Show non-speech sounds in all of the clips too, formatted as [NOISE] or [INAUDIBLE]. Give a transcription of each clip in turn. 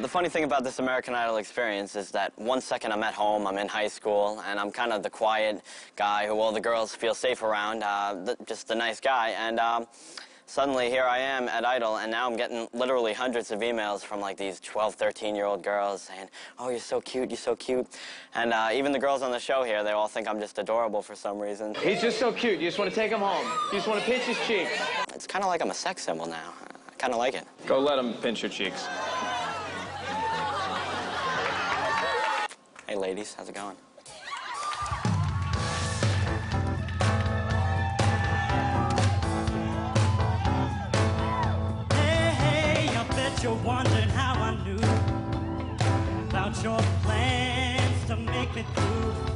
The funny thing about this American Idol experience is that one second I'm at home, I'm in high school, and I'm kind of the quiet guy who all the girls feel safe around, uh, the, just a nice guy. And um, suddenly here I am at Idol, and now I'm getting literally hundreds of emails from like these 12, 13 year old girls saying, oh, you're so cute, you're so cute. And uh, even the girls on the show here, they all think I'm just adorable for some reason. He's just so cute. You just want to take him home. You just want to pinch his cheeks. It's kind of like I'm a sex symbol now. I kind of like it. Go let him pinch your cheeks. Hey, ladies, how's it going? Hey, hey, I bet you're wondering how I knew about your plans to make me through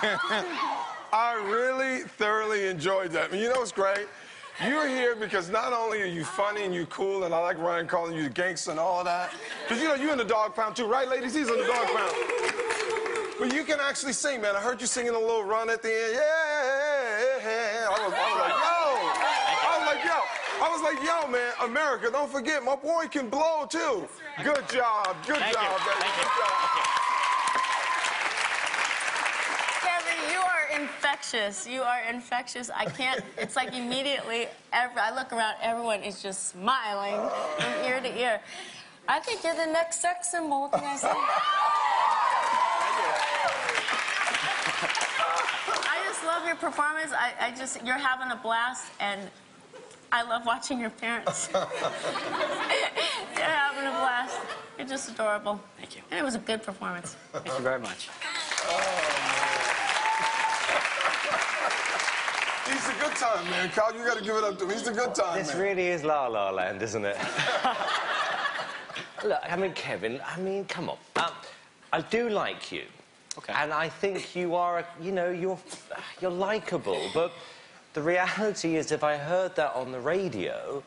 [LAUGHS] I really thoroughly enjoyed that. You know what's great? You're here because not only are you funny and you cool, and I like Ryan calling you the gangster and all of that, because you know you're in the dog pound too, right, ladies? He's in the dog pound. But you can actually sing, man. I heard you singing a little run at the end. Yeah, I was, I was like, yo. I was like, yo. I was like, yo, man, America, don't forget, my boy can blow too. Good job, good Thank you. baby. Thank you. Good job. Kevin, you are infectious. You are infectious. I can't. It's like immediately, every, I look around, everyone is just smiling from ear to ear. I think you're the next sex symbol. What can I say? I just love your performance. I, I just, you're having a blast, and I love watching your parents. [LAUGHS] you're having a blast. You're just adorable. Thank you. And it was a good performance. Thank you very much. Oh, He's a good time, man. Carl, you got to give it up to him. He's a good time, This man. really is La La Land, isn't it? Look, I mean, Kevin, I mean, come on. Um, I do like you. Okay. And I think you are, a- you know, you're, you're likable. But the reality is, if I heard that on the radio,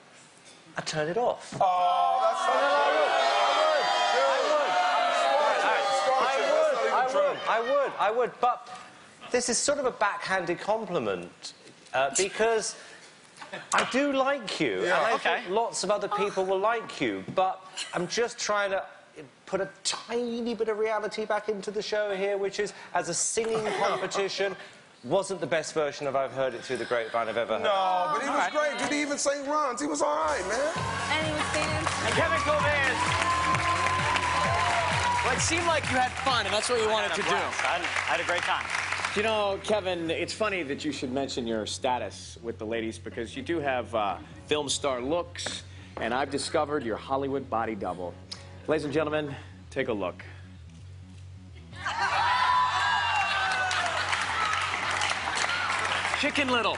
I'd turn it off. Oh, that's not true. I would, I would, I would. But this is sort of a backhanded compliment uh, because I do like you, Yeah. and I Okay. think lots of other people will like you. But I'm just trying to put a tiny bit of reality back into the show here, which is as a singing [LAUGHS] competition. Wasn't the best version of I've heard it through the grapevine I've ever heard. No, but he was great. Did he even sing runs? He was all right, man. And he was singing. And Kevin Covan. Well, it seemed like you had fun, and that's what you wanted to do. I had, I had a great time. You know, Kevin, it's funny that you should mention your status with the ladies because you do have uh, film star looks, and I've discovered your Hollywood body double. Ladies and gentlemen, take a look. Chicken Little.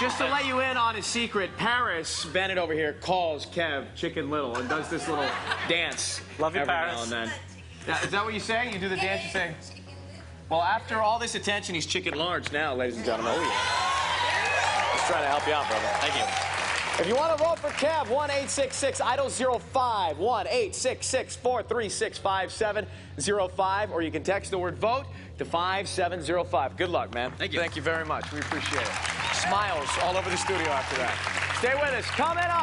Just to let you in on a secret, Paris Bennett over here calls Kev Chicken Little and does this little dance Love you, every Paris. now and then. Now, is that what you say? You do the dance, you say? Well, after all this attention, he's chicken large now, ladies and gentlemen. Oh, yeah. Just trying to help you out, brother. Thank you. If you want to vote for Kev, 1 866 Idol 05, 1 866 436 5705, or you can text the word vote to 5705. Good luck, man. Thank you. Thank you very much. We appreciate it. Smiles all over the studio after that. Stay with us. Coming up.